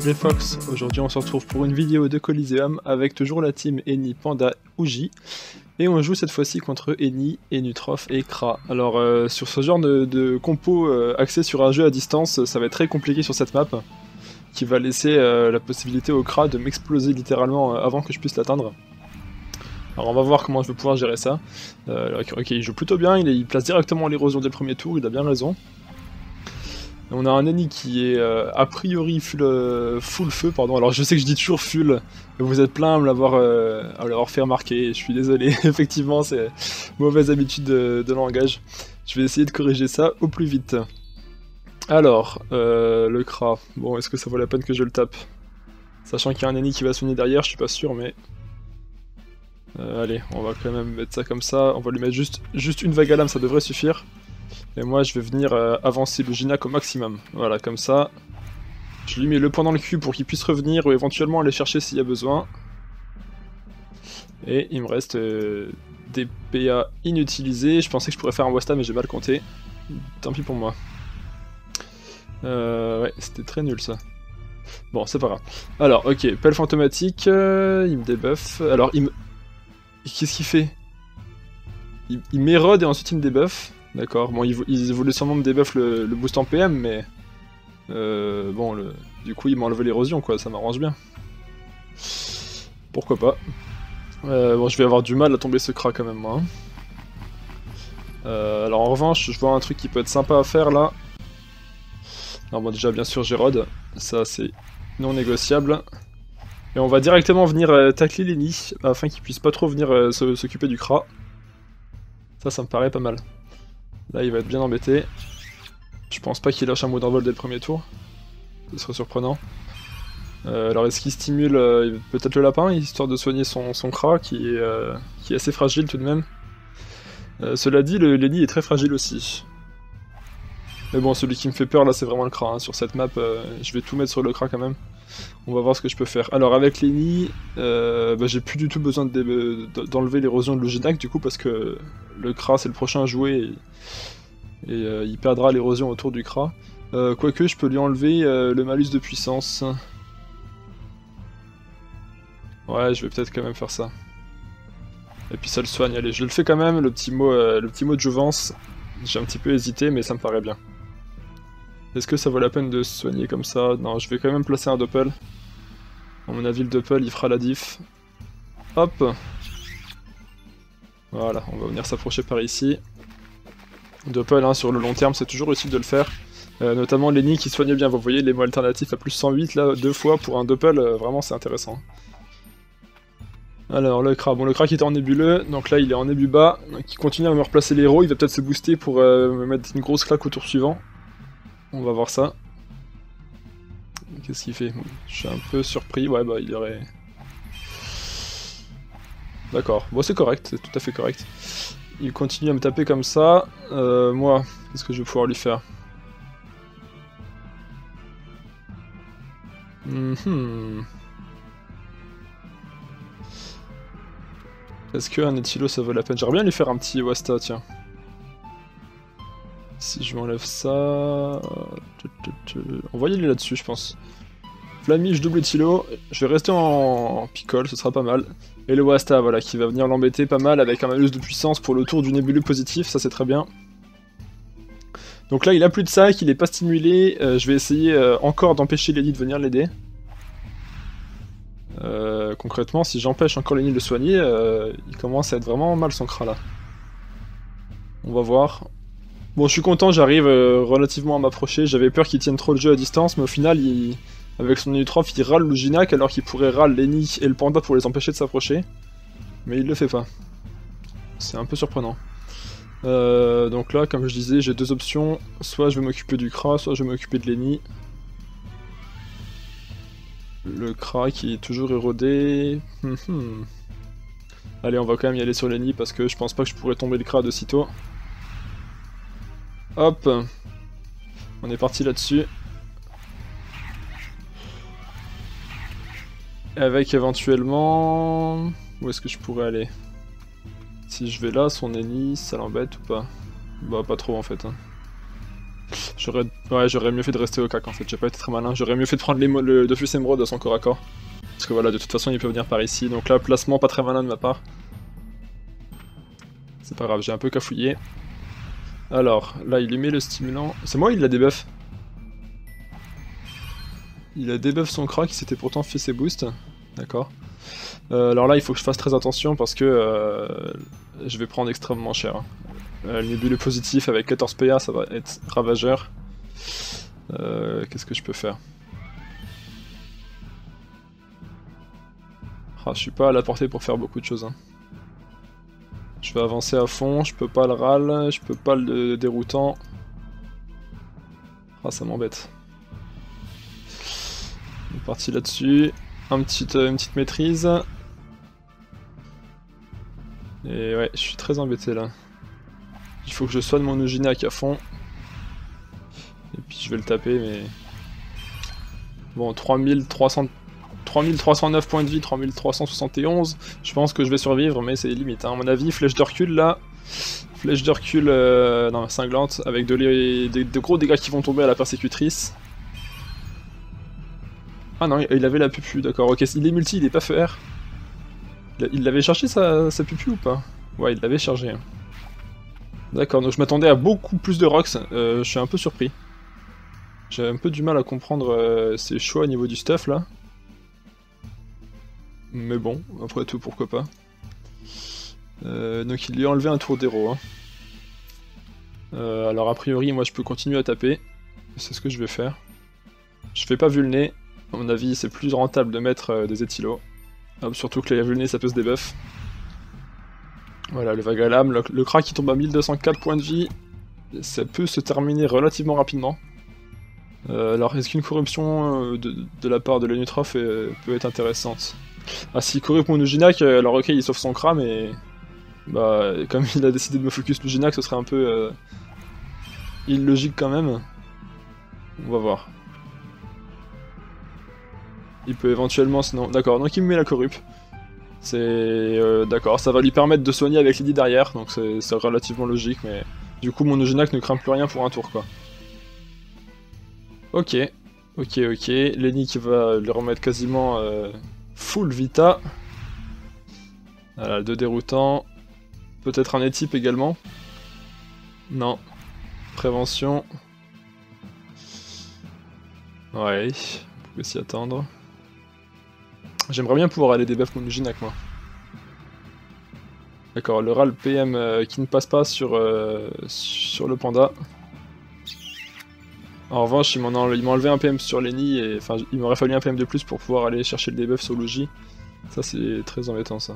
c'est. Aujourd'hui on se retrouve pour une vidéo de Coliseum avec toujours la team Eni, Panda, Uji. Et on joue cette fois-ci contre Eni, Enutrof et Kra. Alors euh, sur ce genre de, compo euh, axé sur un jeu à distance, ça va être très compliqué sur cette map. Qui va laisser euh, la possibilité au Kra de m'exploser littéralement avant que je puisse l'atteindre. Alors on va voir comment je vais pouvoir gérer ça. ok, il joue plutôt bien, il, il place directement l'érosion dès le premier tour, il a bien raison. On a un ennemi qui est euh, a priori full, euh, full, feu, pardon. Alors je sais que je dis toujours full, vous êtes plein à me l'avoir euh, fait remarquer, je suis désolé, effectivement c'est mauvaise habitude de, langage. Je vais essayer de corriger ça au plus vite. Alors, le Kra, bon est-ce que ça vaut la peine que je le tape? Sachant qu'il y a un ennemi qui va soigner derrière, je suis pas sûr mais... allez, on va quand même mettre ça comme ça, on va lui mettre juste, juste une vague à lame, ça devrait suffire. Et moi, je vais venir euh, avancer le Ginac au maximum. Voilà, comme ça. Je lui mets le point dans le cul pour qu'il puisse revenir ou éventuellement aller chercher s'il y a besoin. Et il me reste euh, des PA inutilisés. Je pensais que je pourrais faire un Wasta, mais j'ai mal compté. Tant pis pour moi. Euh, ouais, c'était très nul ça. Bon, c'est pas grave. Alors, ok, pelle fantomatique, euh, il me débuff. Alors, il me... Qu'est-ce qu'il fait? Il, il m'érode et ensuite il me débuff. D'accord, bon, ils, voulaient sûrement me débuff le, boost en PM, mais... Euh, bon, le, du coup, ils m'ont enlevé l'érosion, quoi, ça m'arrange bien. Pourquoi pas. Euh, bon, je vais avoir du mal à tomber ce crack quand même, moi. Hein. Euh, alors, en revanche, je vois un truc qui peut être sympa à faire, là. Alors, bon, déjà, bien sûr, Gérode. Ça, c'est non négociable. Et on va directement venir tacler Lenny, afin qu'il puisse pas trop venir s'occuper du Kra. Ça, ça me paraît pas mal. Là, il va être bien embêté. Je pense pas qu'il lâche un mot d'envol dès le premier tour. Ce serait surprenant. Euh, alors, est-ce qu'il stimule euh, peut-être le lapin, histoire de soigner son, son Kra, qui est, euh, qui est assez fragile tout de même Cela dit, le Lenny est très fragile aussi. Mais bon, celui qui me fait peur là, c'est vraiment le Kra. Hein. Sur cette map, je vais tout mettre sur le Kra quand même. On va voir ce que je peux faire. Alors avec Lenny, bah, j'ai plus du tout besoin d'enlever l'érosion de Loginac du coup parce que le Kra c'est le prochain à jouer et, euh, il perdra l'érosion autour du Kra. Euh, quoique je peux lui enlever euh, le malus de puissance. Ouais, je vais peut-être quand même faire ça. Et puis ça le soigne, allez, je le fais quand même, le petit mot, le petit mot de Jouvence. J'ai un petit peu hésité, mais ça me paraît bien. Est-ce que ça vaut la peine de se soigner comme ça? Non, je vais quand même placer un doppel. À mon avis, le doppel, il fera la diff. Hop voilà, on va venir s'approcher par ici. Doppel, hein, sur le long terme, c'est toujours utile de le faire. Euh, notamment Lenny qui soigne bien, vous voyez les mots alternatifs à plus 108 là, deux fois pour un doppel, euh, vraiment c'est intéressant. Alors le crabe, bon le crack était en nébuleux, donc là il est en nébu bas, donc il continue à me replacer l'héros, il va peut-être se booster pour euh, me mettre une grosse claque au tour suivant. On va voir ça. Qu'est-ce qu'il fait Je suis un peu surpris, ouais bah il aurait... D'accord, bon c'est correct, c'est tout à fait correct. Il continue à me taper comme ça. Euh, moi, qu'est-ce que je vais pouvoir lui faire mhm. Est-ce qu'un éthilo ça vaut la peine? J'aimerais bien lui faire un petit Wasta, tiens. Si je m'enlève ça... On va y aller là-dessus, je pense. Flamiche, double éthilo. Je vais rester en picole, ce sera pas mal. Et le Wasta, voilà, qui va venir l'embêter pas mal avec un malus de puissance pour le tour du nébuleux positif, ça c'est très bien. Donc là, il a plus de sac, il est pas stimulé, euh, je vais essayer euh, encore d'empêcher Lenny de venir l'aider. Euh, concrètement, si j'empêche encore Lenny de le soigner, il commence à être vraiment mal son cra là. On va voir. Bon, je suis content, j'arrive relativement à m'approcher, j'avais peur qu'il tienne trop le jeu à distance, mais au final, avec son Utroph, il râle le Ginac alors qu'il pourrait râler Lenny et le Panda pour les empêcher de s'approcher. Mais il le fait pas. C'est un peu surprenant. Euh, donc là, comme je disais, j'ai deux options. Soit je vais m'occuper du Kra, soit je vais m'occuper de Lenny. Le Kra qui est toujours érodé. Hum, hum. Allez, on va quand même y aller sur Lenny parce que je pense pas que je pourrais tomber le Kra de sitôt. Hop On est parti là-dessus. Avec éventuellement... Où est-ce que je pourrais aller? Si je vais là, son ennemi, ça l'embête ou pas? Bah pas trop en fait. Hein. J'aurais ouais, j'aurais mieux fait de rester au cac en fait, j'ai pas été très malin. J'aurais mieux fait de prendre les le Dofus Emerald de son corps à corps. Parce que voilà, de toute façon il peut venir par ici. Donc là, placement pas très malin de ma part. C'est pas grave, j'ai un peu cafouillé. Alors, là il lui met le stimulant. C'est moi il l'a débuff Il a débuff son crack, il s'était pourtant fait ses boosts. D'accord. Euh, alors là il faut que je fasse très attention parce que euh, je vais prendre extrêmement cher. Hein. Euh, le positif avec 14 PA, ça va être ravageur. Euh, qu'est-ce que je peux faire? Ah, Je suis pas à la portée pour faire beaucoup de choses. Hein. Vais avancer à fond, je peux pas le râle, je peux pas le déroutant. Ah, ça m'embête. On est parti là-dessus. Un petit, euh, une petite maîtrise. Et ouais, je suis très embêté là. Il faut que je soigne mon Uginac à fond. Et puis je vais le taper, mais... Bon, 3300... 3309 points de vie, 3371. Je pense que je vais survivre, mais c'est limite. Hein. À mon avis, flèche de recul là. Flèche de recul euh, la cinglante, avec de, gros dégâts qui vont tomber à la persécutrice. Ah non, il avait la pupu, d'accord. Ok, il est multi, il est pas fer. Il l'avait cherché sa, sa pupu ou pas? Ouais, il l'avait chargé. Hein. D'accord, donc je m'attendais à beaucoup plus de rocks, euh, je suis un peu surpris. J'ai un peu du mal à comprendre euh, ses choix au niveau du stuff là. Mais bon, après tout, pourquoi pas. Euh, donc il lui a enlevé un tour d'héros. Hein. alors a priori, moi je peux continuer à taper. C'est ce que je vais faire. Je fais pas vulné. À mon avis, c'est plus rentable de mettre des éthylos. surtout que les vulné, ça peut se débuff. Voilà, le vague à l'âme, le, crack qui tombe à 1204 points de vie, ça peut se terminer relativement rapidement. Euh, alors, est-ce qu'une corruption euh, de, la part de l'Enutroph peut être intéressante? Ah, si corrupte mon euh, alors ok, il sauve son crâne, mais... Bah, comme il a décidé de me focus l'Uginac, ce serait un peu... illogique quand même. On va voir. Il peut éventuellement, sinon... D'accord, donc il me met la corrupe. C'est euh, d'accord, ça va lui permettre de soigner avec Lydie derrière, donc c'est relativement logique, mais du coup mon Oginac ne craint plus rien pour un tour quoi. Ok, ok, ok, Lenny qui va lui remettre quasiment euh, full Vita. Voilà, deux déroutants. Peut-être un étype également. Non. Prévention. Ouais, on pouvait s'y attendre. J'aimerais bien pouvoir aller débuff mon Uginac, moi. D'accord, le RAL PM euh, qui ne passe pas sur, euh, sur le panda. En revanche, il m'a enlevé un PM sur Lenny, et enfin, il m'aurait fallu un PM de plus pour pouvoir aller chercher le debuff sur Luigi. Ça, c'est très embêtant, ça.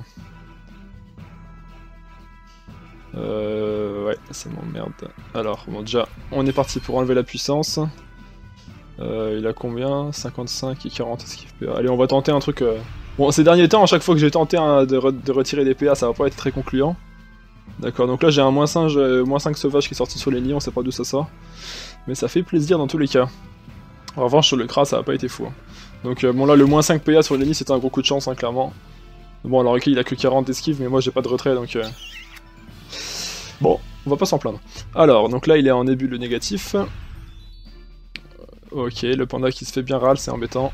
Euh, ouais, ça m'emmerde. Alors, bon, déjà, on est parti pour enlever la puissance. Euh, il a combien? 55 et 40 SKP. Allez, on va tenter un truc... Euh, bon, ces derniers temps, à chaque fois que j'ai tenté de, retirer des PA, ça va pas être très concluant. D'accord, donc là j'ai un moins 5, euh, moins 5 sauvage qui est sorti sur les lits, on sait pas d'où ça sort. Mais ça fait plaisir dans tous les cas. En revanche, sur le Kra, ça a pas été fou. Hein. Donc bon là, le moins 5 PA sur lits, c'était un gros coup de chance, hein, clairement. Bon, alors ok, il a que 40 d'esquive, mais moi j'ai pas de retrait, donc... Bon, on va pas s'en plaindre. Alors, donc là il est en le négatif. Ok, le panda qui se fait bien râle, c'est embêtant.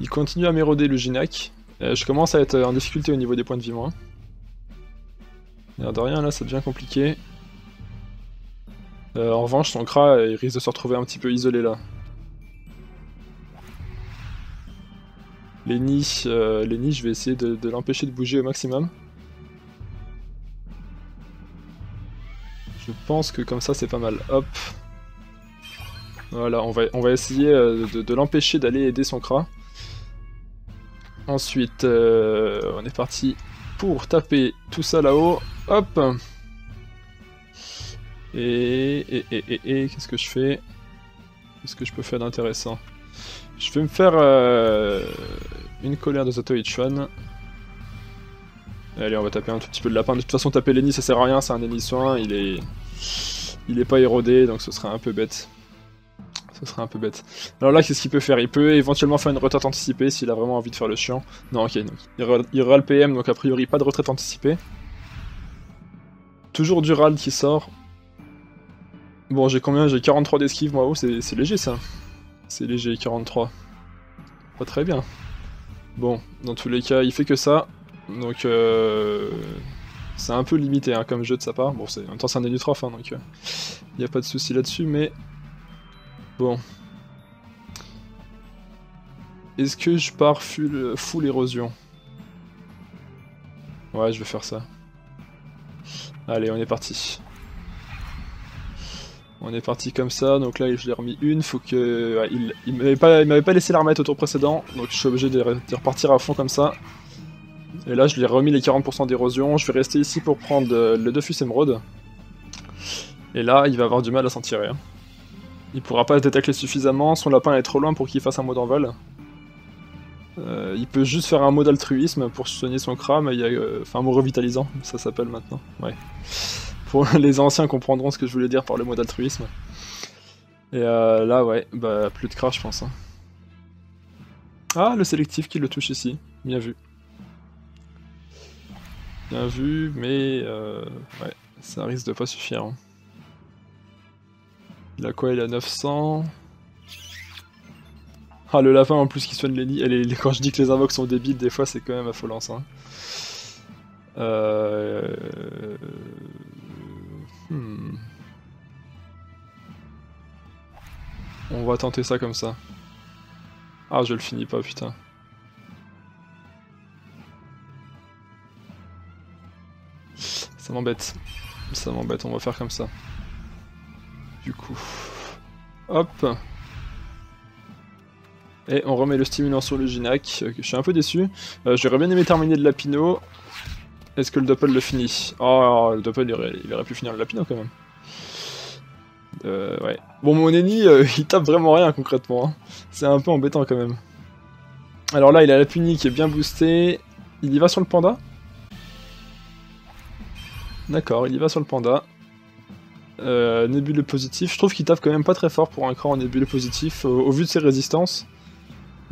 Il continue à m'éroder le Ginac. Euh, je commence à être en difficulté au niveau des points de vie, moi. Merde de rien, là, ça devient compliqué. Euh, en revanche, son Kra, il risque de se retrouver un petit peu isolé, là. Lenny, euh, je vais essayer de, l'empêcher de bouger au maximum. Je pense que comme ça, c'est pas mal. Hop. Voilà, on va, essayer euh, de, l'empêcher d'aller aider son Kra. Ensuite, euh, on est parti pour taper tout ça là-haut. Hop Et... Et... Et... Et... Qu'est-ce que je fais? Qu'est-ce que je peux faire d'intéressant? Je vais me faire euh, une colère de Zato Ichuan. Allez, on va taper un tout petit peu de lapin. De toute façon, taper l'ennemi, ça sert à rien, c'est un ennemi soin, il est... Il est pas érodé, donc ce serait un peu bête. Ce serait un peu bête. Alors là, qu'est-ce qu'il peut faire? Il peut éventuellement faire une retraite anticipée s'il a vraiment envie de faire le chiant. Non, ok, donc il, aura le PM, donc a priori pas de retraite anticipée. Toujours du RAL qui sort. Bon, j'ai combien J'ai 43 d'esquive, moi. Oh, c'est léger, ça. C'est léger, 43. Pas très bien. Bon, dans tous les cas, il fait que ça. Donc, euh, c'est un peu limité hein, comme jeu de sa part. Bon, en même temps, c'est un Denutroph, hein, donc il euh, n'y a pas de souci là-dessus, mais... Bon. Est-ce que je pars full érosion? Ouais, je vais faire ça. Allez, on est parti. On est parti comme ça, donc là je l'ai remis une, faut que... il, m'avait pas, laissé la remettre au tour précédent, donc je suis obligé de, repartir à fond comme ça. Et là je lui ai remis les 40% d'érosion, je vais rester ici pour prendre euh, le Dofus Emerald. Et là il va avoir du mal à s'en tirer. Hein. Il pourra pas se détecter suffisamment, son lapin est trop loin pour qu'il fasse un mot d'envol. Euh, il peut juste faire un mot d'altruisme pour soigner son crâne, il y a, euh, enfin un mot revitalisant, ça s'appelle maintenant. Ouais. Les anciens comprendront ce que je voulais dire par le mot d'altruisme. Et euh, là, ouais, bah plus de crash, je pense. Hein. Ah, le sélectif qui le touche ici. Bien vu. Bien vu, mais euh, ouais, ça risque de pas suffire. Hein. Il a quoi? Il a 900. Ah, le lapin en plus qui soigne les nids. quand je dis que les invoques sont débiles, des fois c'est quand même affolant ça. Hein. Euh... Hmm. On va tenter ça comme ça. Ah, je le finis pas, putain. Ça m'embête. Ça m'embête, on va faire comme ça. Du coup. Hop. Et on remet le stimulant sur le Ginac. Je suis un peu déçu. Euh, J'aurais bien aimé terminer de Lapino. Est-ce que le Doppel le finit? Oh, le Doppel, il aurait, pu finir le Lapino quand même. Euh, ouais. Bon, mon ennemi, euh, il tape vraiment rien concrètement. Hein. C'est un peu embêtant quand même. Alors là, il a la puni qui est bien boostée. Il y va sur le panda? D'accord, il y va sur le panda. Euh, nébuleux positif. Je trouve qu'il tape quand même pas très fort pour un cran en nébuleux positif. Au, vu de ses résistances,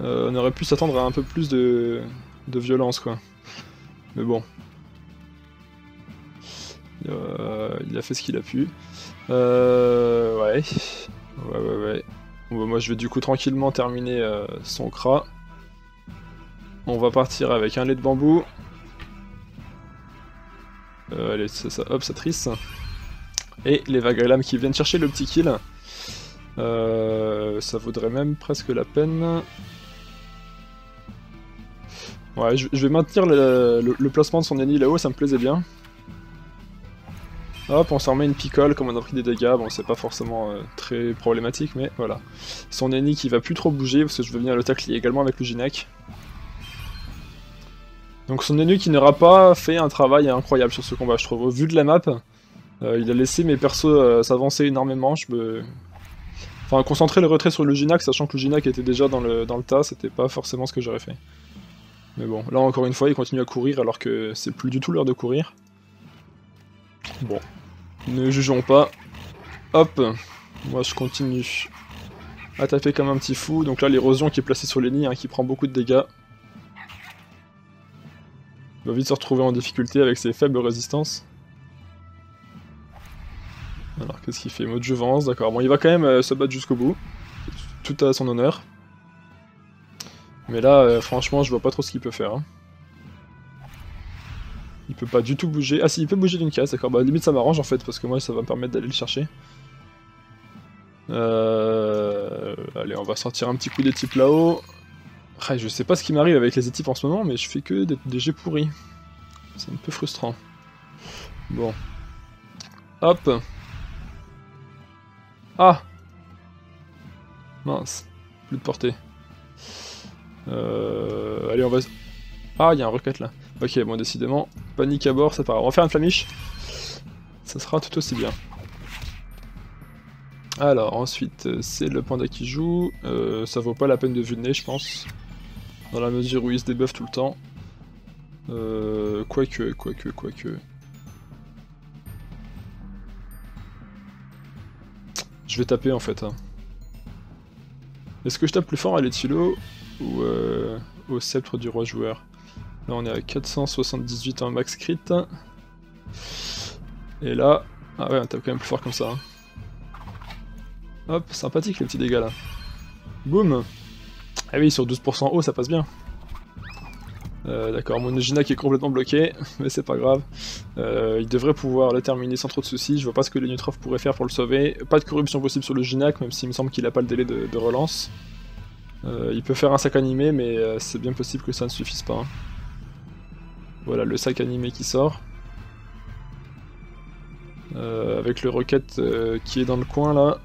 euh, on aurait pu s'attendre à un peu plus de, de violence, quoi. Mais bon, il a fait ce qu'il a pu. Euh, ouais. Ouais, ouais, ouais. Bon, bah, moi, je vais du coup tranquillement terminer euh, son cra. On va partir avec un lait de bambou. allez, ça, hop, ça trisse. Et les vagues qui viennent chercher le petit kill. ça vaudrait même presque la peine. Ouais, je, vais maintenir le, placement de son ennemi là-haut, ça me plaisait bien. Hop, on s'en remet une picole, comme on a pris des dégâts, bon c'est pas forcément euh, très problématique, mais voilà. Son ennemi qui va plus trop bouger, parce que je veux venir le tacler également avec le Ginac. Donc son ennemi qui n'aura pas fait un travail incroyable sur ce combat, je trouve. Au vu de la map, euh, il a laissé mes persos euh, s'avancer énormément, je me... Enfin, concentrer le retrait sur le Ginac, sachant que le Ginac était déjà dans le, dans le tas, c'était pas forcément ce que j'aurais fait. Mais bon, là encore une fois, il continue à courir alors que c'est plus du tout l'heure de courir. Bon, ne jugeons pas. Hop, moi je continue à taper comme un petit fou. Donc là, l'érosion qui est placée sur les nids, hein, qui prend beaucoup de dégâts. Il va vite se retrouver en difficulté avec ses faibles résistances. Alors, qu'est-ce qu'il fait? Mode Jouvence, d'accord. Bon, il va quand même euh, se battre jusqu'au bout. Tout à son honneur. Mais là, euh, franchement, je vois pas trop ce qu'il peut faire. Hein. Peut pas du tout bouger. Ah si, il peut bouger d'une case, d'accord. Bah limite ça m'arrange en fait, parce que moi ça va me permettre d'aller le chercher. Euh... Allez, on va sortir un petit coup types là-haut. Je sais pas ce qui m'arrive avec les équipes en ce moment, mais je fais que des, des jets pourris. C'est un peu frustrant. Bon. Hop. Ah Mince. Plus de portée. Euh... Allez, on va... Ah, il y a un requête là. Ok, bon, décidément, panique à bord, pas grave. On va faire un flamiche. Ça sera tout aussi bien. Alors, ensuite, euh, c'est le panda qui joue. Euh, ça vaut pas la peine de vue de nez, je pense. Dans la mesure où il se débuffe tout le temps. Euh, quoique, quoique, quoique. Je vais taper en fait. Hein. Est-ce que je tape plus fort à l'Etilo ou euh, au sceptre du roi joueur? Là on est à 478 en max crit. Et là... Ah ouais on tape quand même plus fort comme ça. Hein. Hop, sympathique les petits dégâts là. Boum Ah oui, sur 12% haut, ça passe bien. Euh, D'accord, mon qui est complètement bloqué, mais c'est pas grave. Euh, il devrait pouvoir le terminer sans trop de soucis. Je vois pas ce que les Nutrof pourrait faire pour le sauver. Pas de corruption possible sur le Ginac, même s'il me semble qu'il a pas le délai de, relance. Euh, il peut faire un sac animé, mais c'est bien possible que ça ne suffise pas. Hein. Voilà le sac animé qui sort. avec le rocket qui est dans le coin là.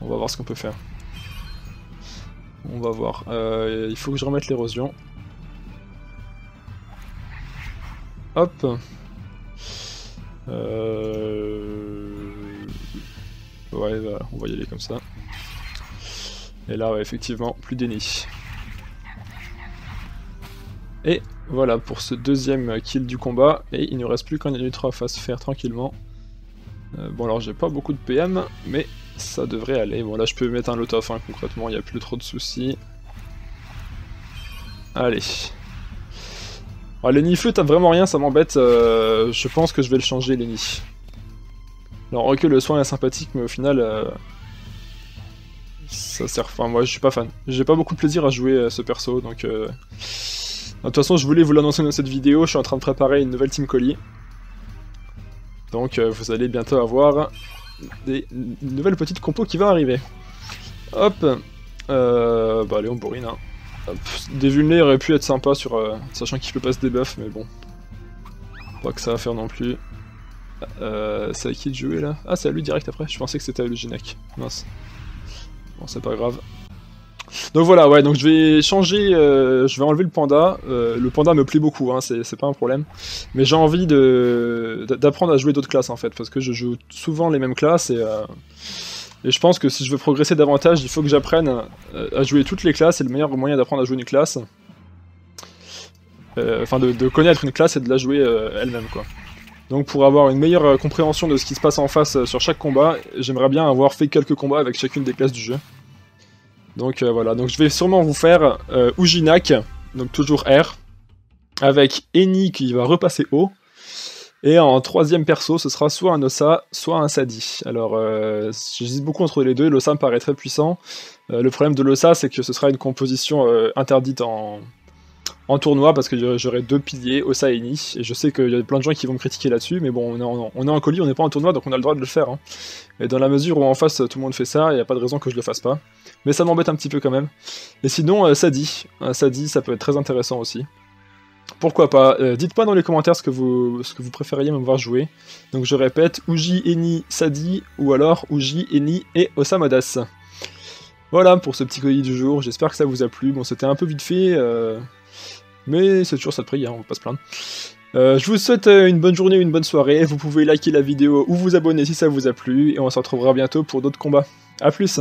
On va voir ce qu'on peut faire. On va voir. Euh, il faut que je remette l'érosion. Hop. Euh... Ouais, on va y aller comme ça. Et là, effectivement, plus d'ennemis. Et voilà pour ce deuxième kill du combat. Et il ne reste plus qu'un Nutrof à se faire tranquillement. Euh, bon alors j'ai pas beaucoup de PM, mais ça devrait aller. Bon là je peux mettre un lot of, hein, concrètement, il n'y a plus trop de soucis. Allez. Alors, Lenny Feu, t'as vraiment rien, ça m'embête. Euh, je pense que je vais le changer, Lenny. Alors, ok, le soin est sympathique, mais au final... Euh, ça sert... Enfin, moi, je suis pas fan. J'ai pas beaucoup de plaisir à jouer à ce perso, donc... Euh, de toute façon, je voulais vous l'annoncer dans cette vidéo, je suis en train de préparer une nouvelle Team Colis. Donc, vous allez bientôt avoir des nouvelles petites compos qui vont arriver. Hop euh, Bah allez, on bourrine. Hein. Des vulnés auraient pu être sympa, sur, euh, sachant qu'il peut pas se débuff, mais bon. Pas que ça va faire non plus. Euh, c'est à qui de jouer là? Ah, c'est à lui direct après Je pensais que c'était à Luginek. Mince. Bon, c'est pas grave. Donc voilà, ouais, donc je vais changer, euh, je vais enlever le panda. Euh, le panda me plaît beaucoup, hein, c'est pas un problème. Mais j'ai envie d'apprendre à jouer d'autres classes en fait, parce que je joue souvent les mêmes classes et, euh, je pense que si je veux progresser davantage, il faut que j'apprenne à jouer toutes les classes et le meilleur moyen d'apprendre à jouer une classe, enfin de, de, connaître une classe et de la jouer elle-même quoi. Donc pour avoir une meilleure compréhension de ce qui se passe en face sur chaque combat, j'aimerais bien avoir fait quelques combats avec chacune des classes du jeu. Donc euh, voilà, donc je vais sûrement vous faire euh, Ujinak, donc toujours R, avec Eni qui va repasser haut. Et en troisième perso, ce sera soit un Ossa, soit un Sadi. Alors, euh, j'hésite beaucoup entre les deux, l'Ossa me paraît très puissant. le problème de l'Ossa, c'est que ce sera une composition interdite en, en tournoi parce que j'aurai deux piliers, Osa et Ni, et je sais qu'il y a plein de gens qui vont me critiquer là-dessus, mais bon, on est, en, colis, on n'est pas en tournoi, donc on a le droit de le faire. Hein. Et dans la mesure où en face tout le monde fait ça, il n'y a pas de raison que je le fasse pas. Mais ça m'embête un petit peu quand même. Et sinon, euh, Sadi, euh, Sadi, ça peut être très intéressant aussi. Pourquoi pas? Euh, Dites pas dans les commentaires ce que vous, ce que vous préfériez me voir jouer. Donc je répète, Uji, Eni, Sadi, ou alors Uji, Eni et Osamodas. Voilà pour ce petit colis du jour, j'espère que ça vous a plu. Bon, c'était un peu vite fait, mais c'est toujours ça de prix, hein, on va pas se plaindre. Euh, je vous souhaite euh, une bonne journée, une bonne soirée. Vous pouvez liker la vidéo ou vous abonner si ça vous a plu. Et on se retrouvera bientôt pour d'autres combats. A plus